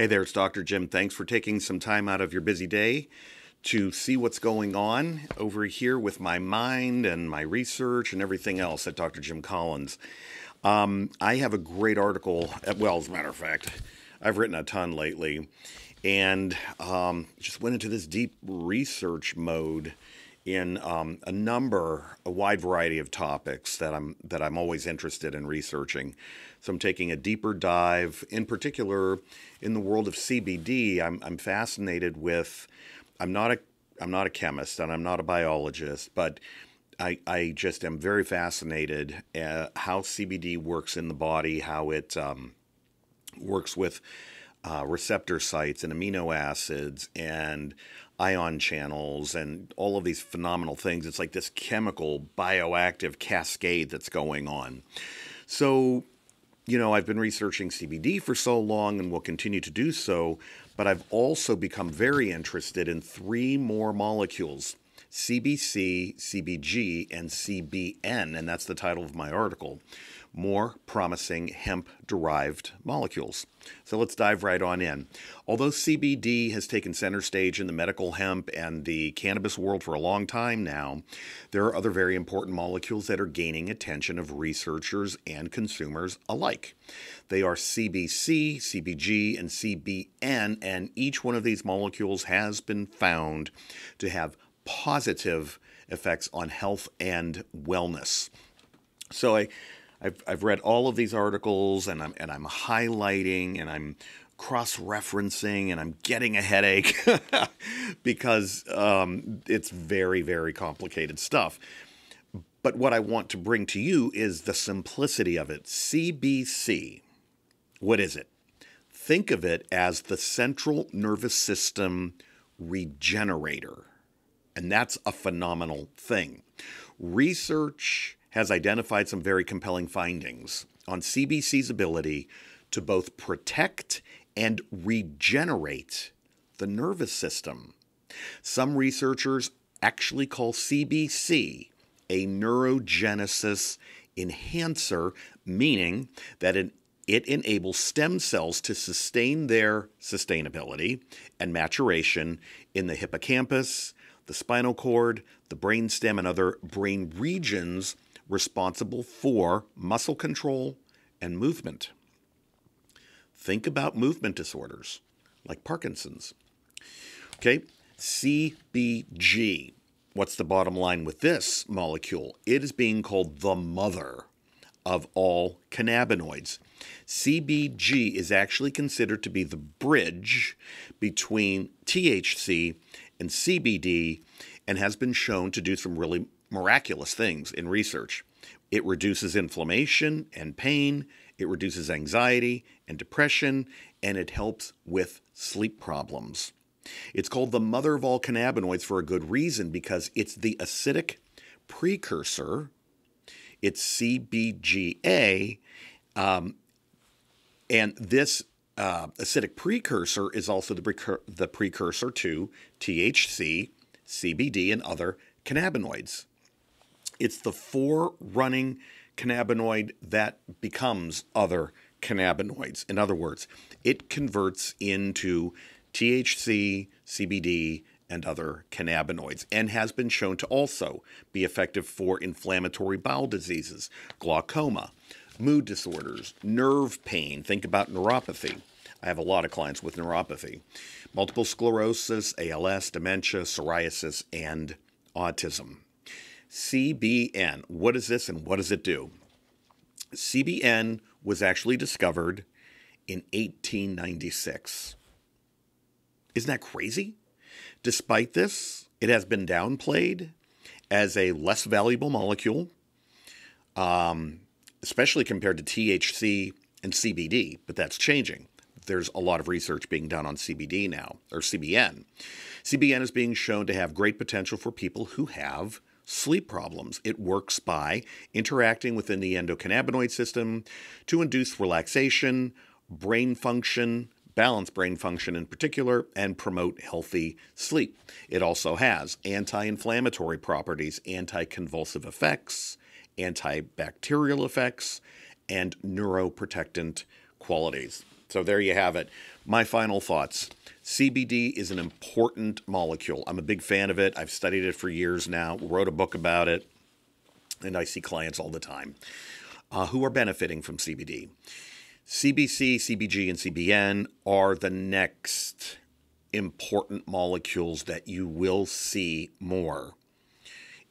Hey there, it's Dr. Jim. Thanks for taking some time out of your busy day to see what's going on over here with my mind and my research and everything else at Dr. Jim Collins. Um, I have a great article, well, as a matter of fact, I've written a ton lately and um, just went into this deep research mode in um, a number, a wide variety of topics that I'm that I'm always interested in researching. So I'm taking a deeper dive, in particular, in the world of CBD. I'm I'm fascinated with. I'm not a I'm not a chemist and I'm not a biologist, but I, I just am very fascinated at how CBD works in the body, how it um, works with uh, receptor sites and amino acids and ion channels and all of these phenomenal things. It's like this chemical bioactive cascade that's going on. So, you know, I've been researching CBD for so long and will continue to do so, but I've also become very interested in three more molecules CBC, CBG, and CBN, and that's the title of my article more promising hemp derived molecules. So let's dive right on in. Although CBD has taken center stage in the medical hemp and the cannabis world for a long time now, there are other very important molecules that are gaining attention of researchers and consumers alike. They are CBC, CBG, and CBN, and each one of these molecules has been found to have positive effects on health and wellness. So I I've, I've read all of these articles and I'm, and I'm highlighting and I'm cross referencing and I'm getting a headache because um, it's very, very complicated stuff. But what I want to bring to you is the simplicity of it. CBC, what is it? Think of it as the central nervous system regenerator. And that's a phenomenal thing. Research has identified some very compelling findings on CBC's ability to both protect and regenerate the nervous system. Some researchers actually call CBC a neurogenesis enhancer, meaning that it, it enables stem cells to sustain their sustainability and maturation in the hippocampus, the spinal cord, the brainstem, and other brain regions responsible for muscle control and movement. Think about movement disorders like Parkinson's. Okay, CBG. What's the bottom line with this molecule? It is being called the mother of all cannabinoids. CBG is actually considered to be the bridge between THC and CBD and has been shown to do some really miraculous things in research. It reduces inflammation and pain, it reduces anxiety and depression, and it helps with sleep problems. It's called the mother of all cannabinoids for a good reason because it's the acidic precursor. It's CBGA, um, and this uh, acidic precursor is also the, precur- the precursor to THC, CBD, and other cannabinoids. It's the forerunning cannabinoid that becomes other cannabinoids. In other words, it converts into THC, CBD, and other cannabinoids, and has been shown to also be effective for inflammatory bowel diseases, glaucoma, mood disorders, nerve pain. Think about neuropathy. I have a lot of clients with neuropathy, multiple sclerosis, ALS, dementia, psoriasis, and autism. CBN. What is this and what does it do? CBN was actually discovered in 1896. Isn't that crazy? Despite this, it has been downplayed as a less valuable molecule, um, especially compared to THC and CBD, but that's changing. There's a lot of research being done on CBD now, or CBN. CBN is being shown to have great potential for people who have sleep problems. It works by interacting within the endocannabinoid system to induce relaxation, brain function, balance brain function in particular, and promote healthy sleep. It also has anti inflammatory properties, anti convulsive effects, antibacterial effects, and neuroprotectant qualities. So there you have it. My final thoughts. CBD is an important molecule. I'm a big fan of it. I've studied it for years now, wrote a book about it, and I see clients all the time uh, who are benefiting from CBD. CBC, CBG, and CBN are the next important molecules that you will see more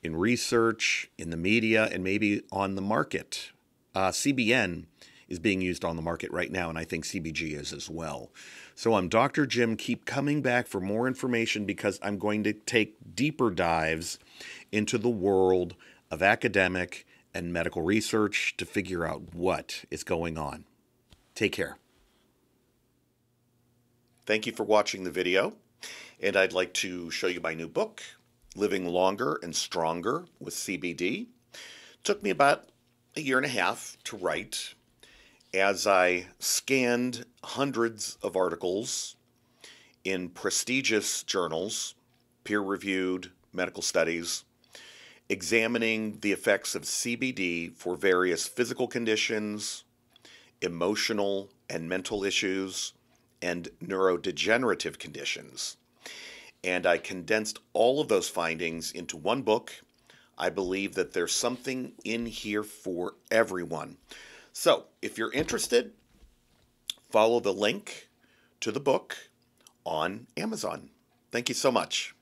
in research, in the media, and maybe on the market. Uh, CBN is being used on the market right now, and I think CBG is as well. So I'm Dr. Jim. Keep coming back for more information because I'm going to take deeper dives into the world of academic and medical research to figure out what is going on. Take care. Thank you for watching the video, and I'd like to show you my new book, Living Longer and Stronger with CBD. took me about a year and a half to write as I scanned hundreds of articles in prestigious journals, peer reviewed medical studies, examining the effects of CBD for various physical conditions, emotional and mental issues, and neurodegenerative conditions. And I condensed all of those findings into one book. I believe that there's something in here for everyone. So, if you're interested, follow the link to the book on Amazon. Thank you so much.